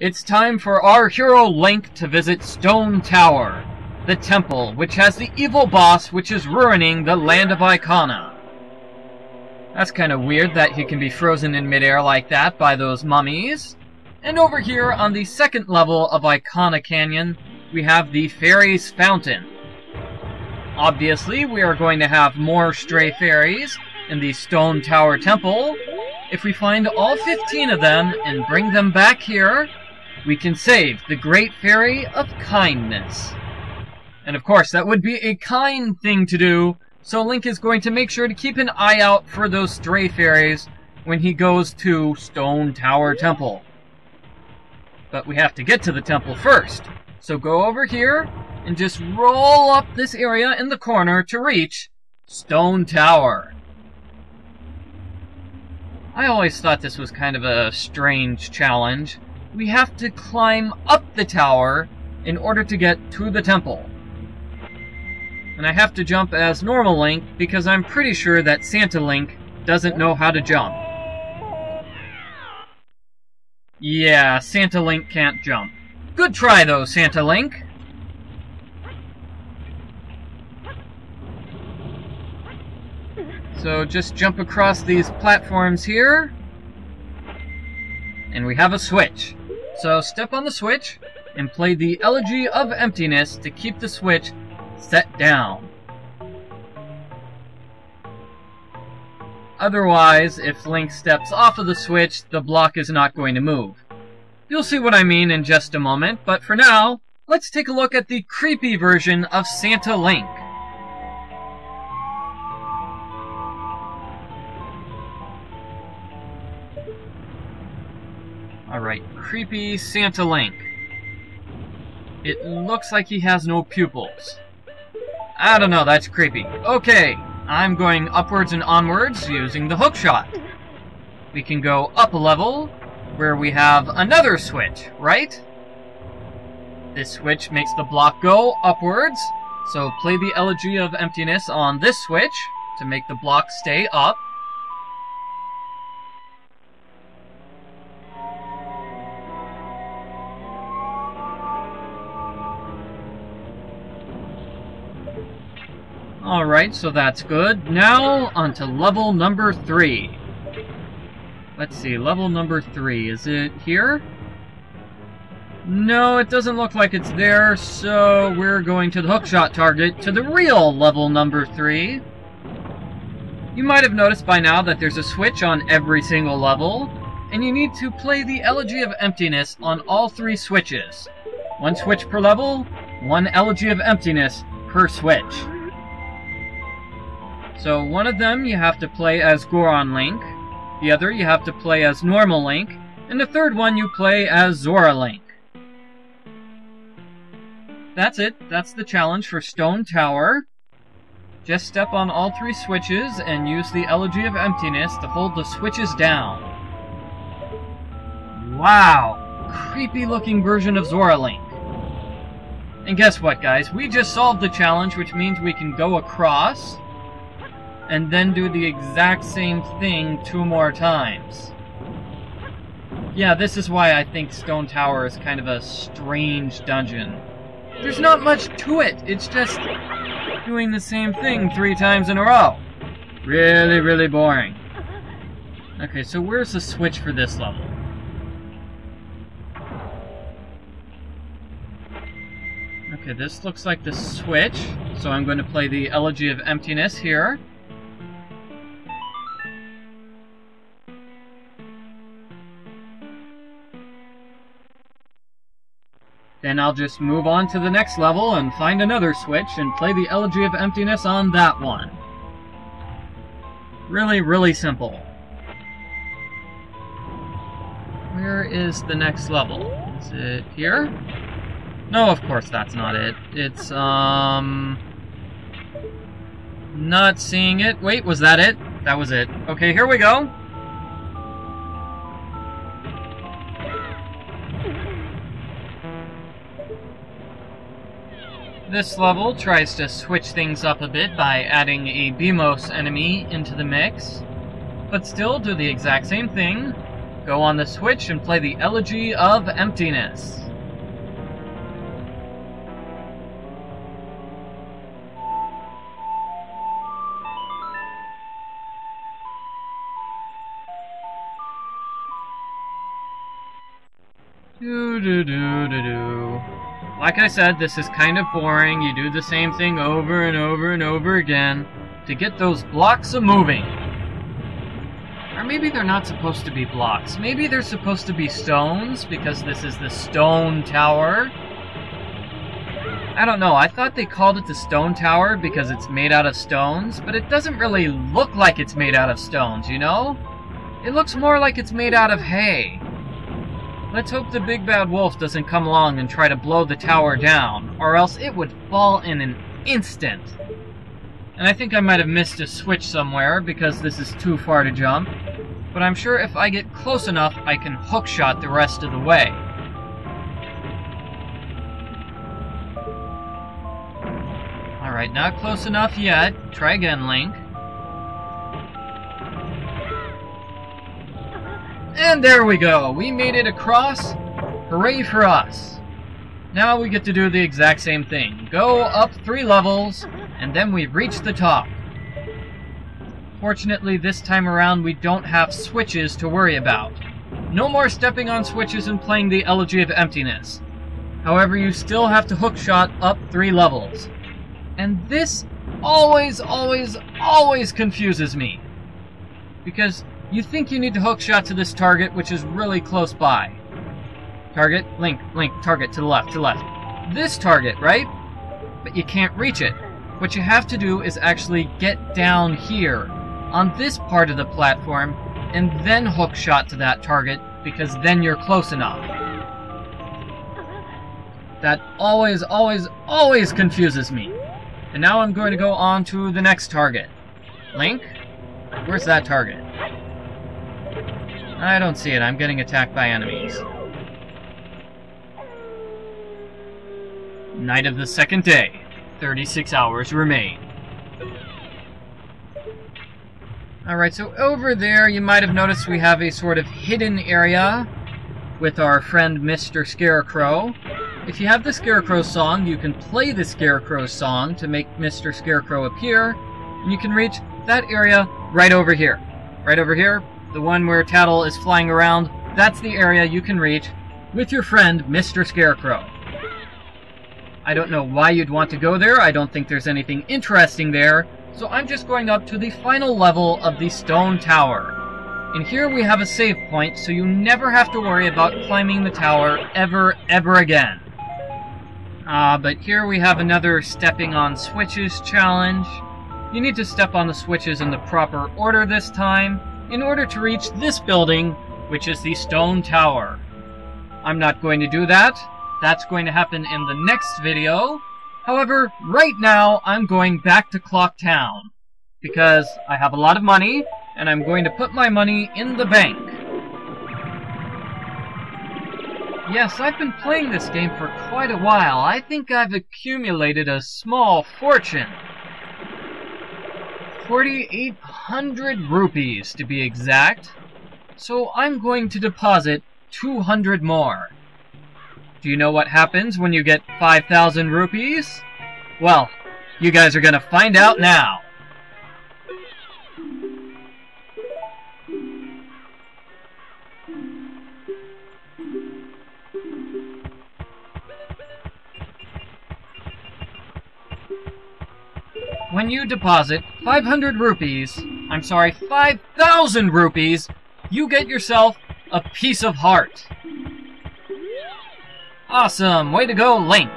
It's time for our hero Link to visit Stone Tower, the temple which has the evil boss which is ruining the land of Ikana. That's kind of weird that he can be frozen in midair like that by those mummies. And over here on the second level of Ikana Canyon, we have the Fairies Fountain. Obviously, we are going to have more stray fairies in the Stone Tower Temple. If we find all 15 of them and bring them back here, we can save the Great Fairy of Kindness. And of course, that would be a kind thing to do, so Link is going to make sure to keep an eye out for those stray fairies when he goes to Stone Tower Temple. But we have to get to the temple first. So go over here and just roll up this area in the corner to reach Stone Tower. I always thought this was kind of a strange challenge. We have to climb up the tower in order to get to the temple. And I have to jump as normal Link because I'm pretty sure that Santa Link doesn't know how to jump. Yeah, Santa Link can't jump. Good try though, Santa Link. So just jump across these platforms here. And we have a switch. So step on the switch and play the Elegy of Emptiness to keep the switch set down. Otherwise, if Link steps off of the switch, the block is not going to move. You'll see what I mean in just a moment, but for now, let's take a look at the creepy version of Santa Link. Creepy Santa Link. It looks like he has no pupils. I don't know, that's creepy. Okay, I'm going upwards and onwards using the hook shot. We can go up a level, where we have another switch, right? This switch makes the block go upwards, so play the Elegy of Emptiness on this switch to make the block stay up. Alright, so that's good. Now, on to level number three. Let's see, level number three. Is it here? No, it doesn't look like it's there, so we're going to the hookshot target to the real level number three. You might have noticed by now that there's a switch on every single level, and you need to play the Elegy of Emptiness on all three switches. One switch per level, one Elegy of Emptiness per switch. So one of them you have to play as Goron Link, the other you have to play as normal Link, and the third one you play as Zora Link. That's it, that's the challenge for Stone Tower. Just step on all three switches and use the Elegy of Emptiness to hold the switches down. Wow! Creepy looking version of Zora Link. And guess what guys, we just solved the challenge which means we can go across and then do the exact same thing two more times. Yeah, this is why I think Stone Tower is kind of a strange dungeon. There's not much to it, it's just doing the same thing three times in a row. Really, really boring. Okay, so where's the switch for this level? Okay, this looks like the switch, so I'm going to play the Elegy of Emptiness here. Then I'll just move on to the next level and find another switch and play the Elegy of Emptiness on that one. Really, really simple. Where is the next level? Is it here? No, of course that's not it. It's, um... Not seeing it. Wait, was that it? That was it. Okay, here we go. This level tries to switch things up a bit by adding a Beamos enemy into the mix, but still do the exact same thing. go on the Switch and play the Elegy of Emptiness. Do do do do do. Like I said, this is kind of boring. You do the same thing over and over and over again to get those blocks a moving. Or maybe they're not supposed to be blocks. Maybe they're supposed to be stones because this is the stone tower. I don't know. I thought they called it the stone tower because it's made out of stones, but it doesn't really look like it's made out of stones, you know? It looks more like it's made out of hay. Let's hope the big bad wolf doesn't come along and try to blow the tower down, or else it would fall in an instant. And I think I might have missed a switch somewhere because this is too far to jump, but I'm sure if I get close enough I can hookshot the rest of the way. Alright, not close enough yet. Try again, Link. And there we go! We made it across! Hooray for us! Now we get to do the exact same thing. Go up three levels, and then we reach the top. Fortunately, this time around we don't have switches to worry about. No more stepping on switches and playing the Elegy of Emptiness. However, you still have to hookshot up three levels. And this always, always, always confuses me. Because you think you need to hook shot to this target, which is really close by. Target, link, link, target, to the left, to the left. This target, right? But you can't reach it. What you have to do is actually get down here, on this part of the platform, and then hook shot to that target, because then you're close enough. That always, always, always confuses me. And now I'm going to go on to the next target. Link? Where's that target? I don't see it. I'm getting attacked by enemies. Night of the second day. 36 hours remain. Alright, so over there you might have noticed we have a sort of hidden area with our friend Mr. Scarecrow. If you have the Scarecrow song, you can play the Scarecrow song to make Mr. Scarecrow appear, and you can reach that area right over here. Right over here, the one where Tatl is flying around, that's the area you can reach with your friend, Mr. Scarecrow. I don't know why you'd want to go there, I don't think there's anything interesting there, so I'm just going up to the final level of the stone tower. And here we have a save point, so you never have to worry about climbing the tower ever, ever again. Ah, uh, but here we have another stepping on switches challenge. You need to step on the switches in the proper order this time, in order to reach this building, which is the stone tower. I'm not going to do that. That's going to happen in the next video. However, right now, I'm going back to Clock Town. Because I have a lot of money, and I'm going to put my money in the bank. Yes, I've been playing this game for quite a while. I think I've accumulated a small fortune. 4,800 rupees to be exact. So I'm going to deposit 200 more. Do you know what happens when you get 5,000 rupees? Well, you guys are gonna find out now. When you deposit 500 rupees, I'm sorry, 5,000 rupees, you get yourself a piece of heart. Awesome! Way to go, Link!